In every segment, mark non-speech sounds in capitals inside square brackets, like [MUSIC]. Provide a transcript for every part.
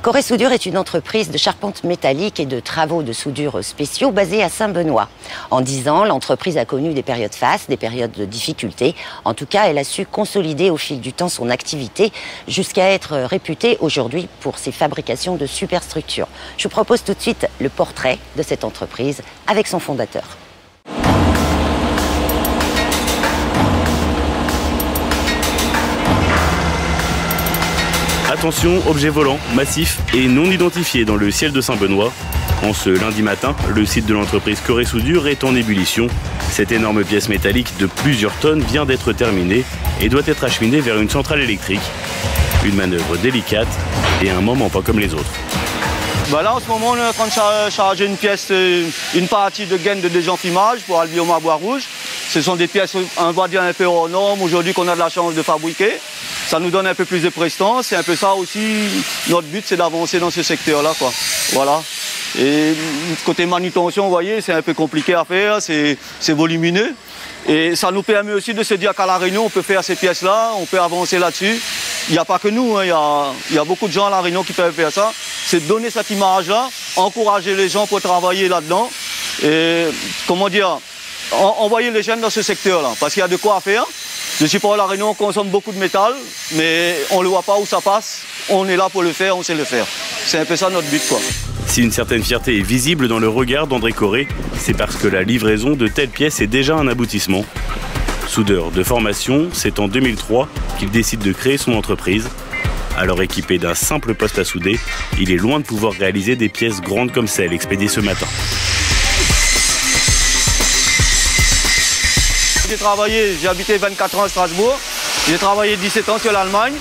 Corée Soudure est une entreprise de charpente métallique et de travaux de soudure spéciaux basée à Saint-Benoît. En dix ans, l'entreprise a connu des périodes fastes, des périodes de difficultés. En tout cas, elle a su consolider au fil du temps son activité jusqu'à être réputée aujourd'hui pour ses fabrications de superstructures. Je vous propose tout de suite le portrait de cette entreprise avec son fondateur. Attention, objet volant, massif et non identifié dans le ciel de Saint-Benoît. En ce lundi matin, le site de l'entreprise Corée Soudure est en ébullition. Cette énorme pièce métallique de plusieurs tonnes vient d'être terminée et doit être acheminée vers une centrale électrique. Une manœuvre délicate et un moment pas comme les autres. Bah là, en ce moment, on est en train de charger une pièce, euh, une partie de gaine de désenfumage pour Albioma Bois Rouge. Ce sont des pièces, on va dire, un peu aujourd'hui qu'on a de la chance de fabriquer. Ça nous donne un peu plus de prestance. C'est un peu ça aussi, notre but, c'est d'avancer dans ce secteur-là. quoi. Voilà. Et côté manutention, vous voyez, c'est un peu compliqué à faire, c'est volumineux. Et ça nous permet aussi de se dire qu'à La Réunion, on peut faire ces pièces-là, on peut avancer là-dessus. Il n'y a pas que nous, hein, il, y y a beaucoup de gens à La Réunion qui peuvent faire ça. C'est donner cette image-là, encourager les gens pour travailler là-dedans. Et comment dire, envoyer les jeunes dans ce secteur-là, parce qu'il y a de quoi faire. Je suis pas à La Réunion, on consomme beaucoup de métal, mais on ne le voit pas où ça passe. On est là pour le faire, on sait le faire. C'est un peu ça notre but, quoi. Si une certaine fierté est visible dans le regard d'André Corré, c'est parce que la livraison de telles pièces est déjà un aboutissement. Soudeur de formation, c'est en 2003 qu'il décide de créer son entreprise. Alors équipé d'un simple poste à souder, il est loin de pouvoir réaliser des pièces grandes comme celles expédiées ce matin. J'ai travaillé, j'ai habité 24 ans à Strasbourg. J'ai travaillé 17 ans sur l'Allemagne.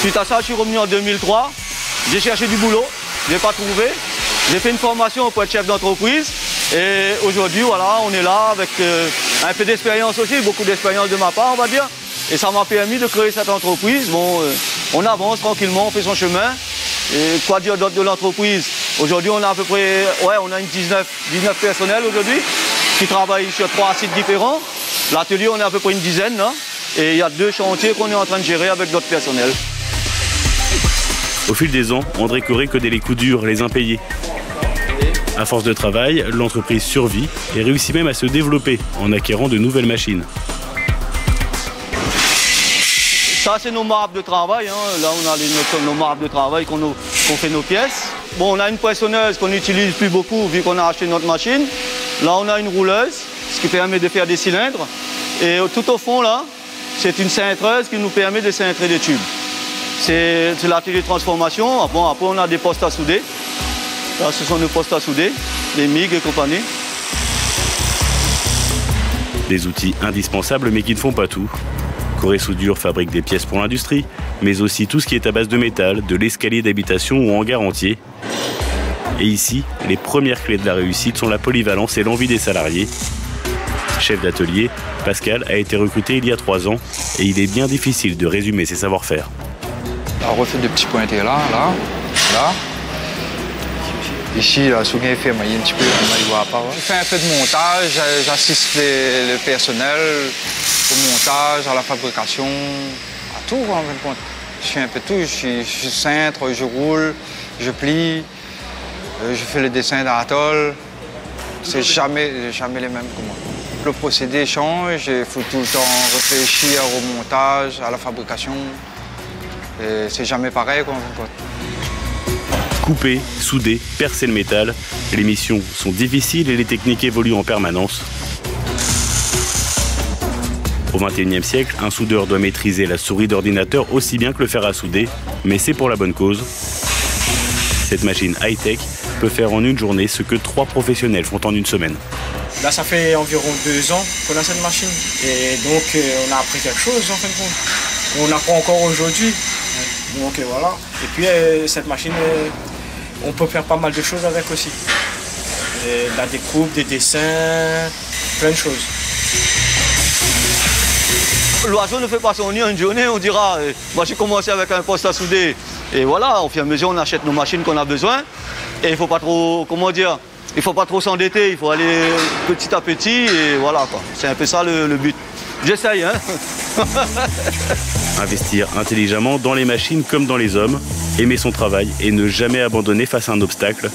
Suite à ça, je suis revenu en 2003. J'ai cherché du boulot, je n'ai pas trouvé. J'ai fait une formation pour être chef d'entreprise. Et aujourd'hui, voilà, on est là avec euh, un peu d'expérience aussi, beaucoup d'expérience de ma part, on va dire. Et ça m'a permis de créer cette entreprise. Bon, euh, on avance tranquillement, on fait son chemin. Et quoi dire d'autre de l'entreprise? Aujourd'hui, on a à peu près, ouais, on a une 19, 19 personnels aujourd'hui qui travaillent sur trois sites différents. L'atelier, on est à peu près une dizaine là. Et il y a deux chantiers qu'on est en train de gérer avec d'autres personnels. Au fil des ans, André Corré connaît les coups durs, les impayés. À force de travail, l'entreprise survit et réussit même à se développer en acquérant de nouvelles machines. Ça, c'est nos marbres de travail. hein. Là, on a les, nos, nos marbres de travail qu'on fait nos pièces. Bon, on a une poissonneuse qu'on n'utilise plus beaucoup vu qu'on a acheté notre machine. Là, on a une rouleuse, ce qui permet de faire des cylindres. Et tout au fond, là, c'est une cintreuse qui nous permet de cintrer des tubes. C'est l'atelier de transformation. Bon, après, on a des postes à souder. Là, ce sont nos postes à souder, les MIG et compagnie. Des outils indispensables mais qui ne font pas tout. Corée Soudure fabrique des pièces pour l'industrie, mais aussi tout ce qui est à base de métal, de l'escalier d'habitation ou en entier. Et ici, les premières clés de la réussite sont la polyvalence et l'envie des salariés. Chef d'atelier, Pascal a été recruté il y a trois ans et il est bien difficile de résumer ses savoir-faire. On refait des petits pointés là, là, là. Ici, souligne fait moyen un petit peu, on voit pas. Je fais un peu de montage, j'a- j'assiste le personnel au montage, à la fabrication, à tout en fin de. Je fais un peu tout, je, suis- cintre, je roule, je plie, euh, je fais les dessins d'atoll. C'est jamais, jamais les mêmes que moi. Le procédé change, il faut tout le temps réfléchir au montage, à la fabrication. C'est jamais pareil quoi. Couper, souder, percer le métal, les missions sont difficiles et les techniques évoluent en permanence. Au XXIe siècle, un soudeur doit maîtriser la souris d'ordinateur aussi bien que le fer à souder, mais c'est pour la bonne cause. Cette machine high-tech peut faire en une journée ce que trois professionnels font en une semaine. Là, ça fait environ deux ans qu'on a cette machine. Et donc, euh, on a appris quelque chose, en fin de compte. On apprend encore aujourd'hui. Donc, euh, voilà. Et puis, euh, cette machine, on peut faire pas mal de choses avec aussi. La découpe, des dessins, plein de choses. L'oiseau ne fait pas son nid en une journée, on dira, moi j'ai commencé avec un poste à souder. Et voilà, au fur et à mesure, on achète nos machines qu'on a besoin. Et il ne faut pas trop, comment dire, il faut pas trop s'endetter, il faut aller petit à petit et voilà quoi. C'est un peu ça le, le but. J'essaye, hein. [LAUGHS] Investir intelligemment dans les machines comme dans les hommes, aimer son travail et ne jamais abandonner face à un obstacle.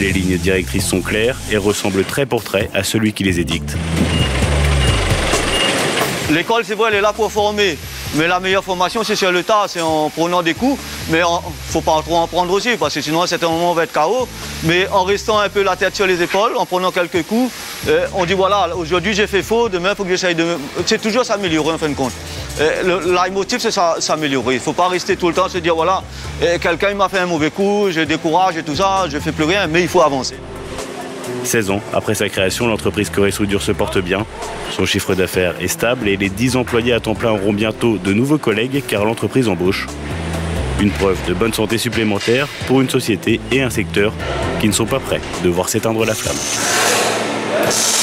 Les lignes directrices sont claires et ressemblent trait pour trait à celui qui les édicte. L'école, c'est vrai, elle est là pour former. Mais la meilleure formation, c'est sur le tas, c'est en prenant des coups. Mais il ne faut pas trop en prendre aussi, parce que sinon, à un certain moment, on va être KO. Mais en restant un peu la tête sur les épaules, en prenant quelques coups, euh, on dit voilà, aujourd'hui j'ai fait faux, demain il faut que j'essaye de. C'est toujours s'améliorer en fin de compte. Euh, le leitmotiv, c'est s'améliorer. Il ne faut pas rester tout le temps se dire voilà, euh, quelqu'un m'a fait un mauvais coup, je décourage et tout ça, je ne fais plus rien, mais il faut avancer. 16 ans après sa création, l'entreprise Corée Soudure se porte bien. Son chiffre d'affaires est stable et les 10 employés à temps plein auront bientôt de nouveaux collègues car l'entreprise embauche. Une preuve de bonne santé supplémentaire pour une société et un secteur qui ne sont pas prêts de voir s'éteindre la flamme.